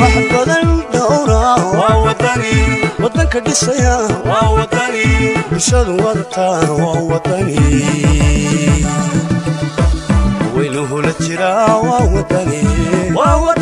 wax badan dhowra wadanka dhisaya bulshadu wadataa waa wadani weynuhula jiraa waa wadani waa wadani ismiga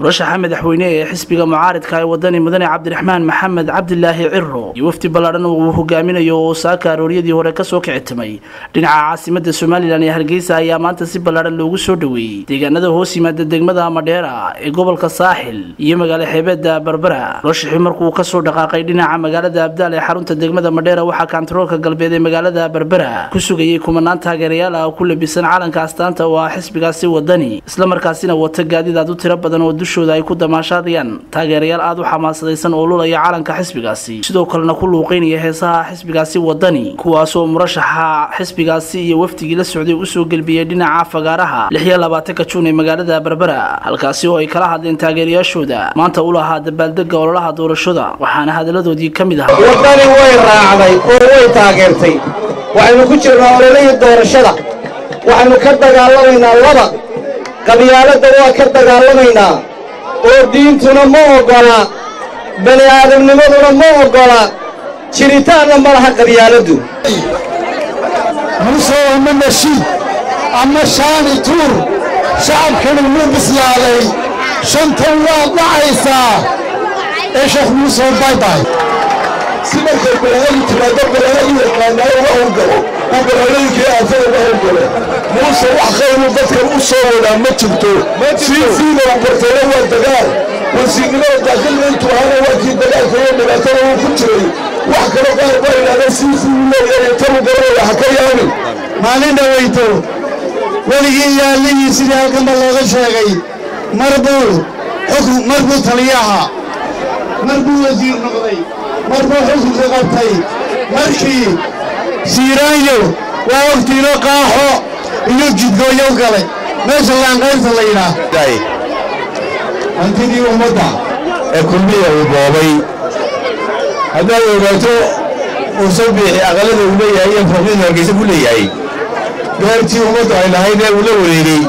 murashaxa madaxweyne ee xisbiga mucaaridka ee wadani mudane cabdiraxmaan maxamed cabdilaahi ciro iyo wafdi ballaadhan uu hogaaminayo oo saaka arooryadii hore ka soo kicitimay dhinaca caasimada somalilan ee hargeysa ayaa maanta si ballaadhan loogu soo dhoweeyey deegaanada hoos yimaada degmada madheera ee gobolka saaxil iyo magaalo xeebeeda berbera murashaxii markuu ka soo dhaqaaqay dhinaca magaalada abdaal ee xarunta degmada madheera waxaa kantaroolka galbeed ee magaalada berbera ku sugayay kumanaan taageerayaal ah oo ku labisan calanka astaanta. Oo ah xisbigaasi wadani islamarkaasina wata gaadiid aad u tiro badan oo dushooda ay ku damaashaadayaan taageerayaal aad u xamaasadaysan oo lulaya calanka xisbigaasi. Sidoo kalena ku luuqeynaya heesaha xisbigaasi wadani kuwaasoo murashaxa xisbigaasi iyo wafdigii la socday u soo gelbiyey dhinaca fagaaraha lixiyo labaatanka juun ee magaalada berbera halkaasi oo ay kala hadleen taageerayaashooda maanta u lahaa dabaaldega ololaha doorashada waxaana hadaladoodii ka mid ahaa waddani way raacday oo way taageertay. Waxaynu ku jirnaa ololihii doorashada. Waxaynu ka dagaalamaynaa laba. Qabyaaladda waa ka dagaalamaynaa oo diintuna ma oggola bani aadamnimaduna ma oggola jiritaanna ma laha qabyaaladdu. Musow ama nashiid ama shaani tuur shacabkani wuu bislaaday shantan waa dhacaysaa. Ee sheekh muusoo baybay si markay balaayadu timaado balaayadu yaqaanaayo wa howlgalo uu wa howlgalo muuse wax dadkan u soo wadaa ma jirto. Siisiina bartayna waa dagaal. Wasiirnimada daakilna intuu ahaana waa kii dagaalka iyo dhibaatada uu ku jiray. Wax kaloo qaar baa idhahda siisii leeyahay garanaya ha ka yaabin maalin dhawayto weligii iyo allihii sidii halkanba looga sheegay. Mar buu xukun mar buu taliyaha. Mar buu wasiir noqday. Mar buu xukunka qabtay. Markii siiraanyo waa ogtiino qaaxo iyo jidgooyo galay meesha laanqayrta la yidhaah hantidii ummadda ee kulmiya uu boobay haddaad ogaato uu soo biixi aqalada uu leeyahay iyo fooqyada hargeysa ku leeyahay beertii ummaddu ay lahayd ee uu la wareegay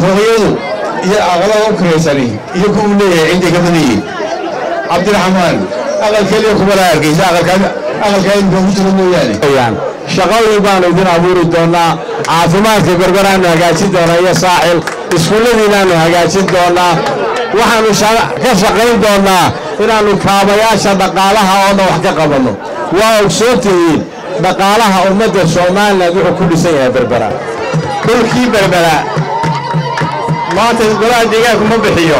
fooqyadu iyo aqalada u kiraysani iyo kuwuu leeyahay ciddii ka badan yihiin cabdiraxmaan aqal keliya kuma laha hargeysa aqalkaa imika ku jira mooyaane shaqadii baanu idin abuuri doonnaa caafimaadka berberaannu hagaajin doonaa iyo saaxil iskuulladiinaannu hagaajin doonnaa. Waxaannu ka shaqayn doonnaa inaannu kaabayaasha dhaqaalaha oo dhan wax ka qabanno waa ogsoon dhaqaalaha ummadda somalilan wuxuu ku dhisan yahay berbera dhulkii berbera maanta golaha deegaanku ma bixiyo.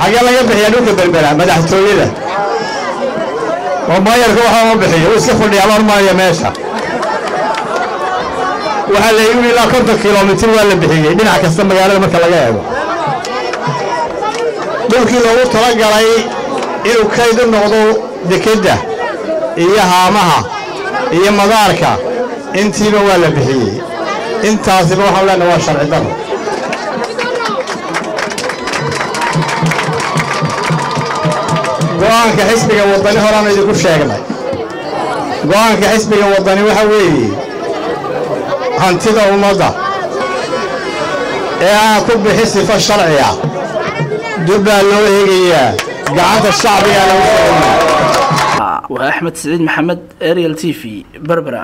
Xagee laga bixiyaa dhulka berbera madaxtooyada oo maayarka waxba ma bixiyo uu iska fadhiya loon maaya meesha. Waxaa la yidhi ilaa konton kilomitir waa la bixiyey dhinac kasta magaalada marka laga eego. Dhulkii loogu talagalay inuu kayd u noqdo dekedda iyo haamaha iyo madaarka intiiba waa la bixiyey intaasiba waxaan leenahay waa sharci daro go'aanka xisbiga waddani horaan idinku sheegnay. Go'aanka xisbiga waddani waxa weeye hantida ummadda ee aan ku bixi sifo sharci ah. Dib baa loo eegayaa gacanta shacbigaa lagu waa axmed siciid maxamed ariel t v berbera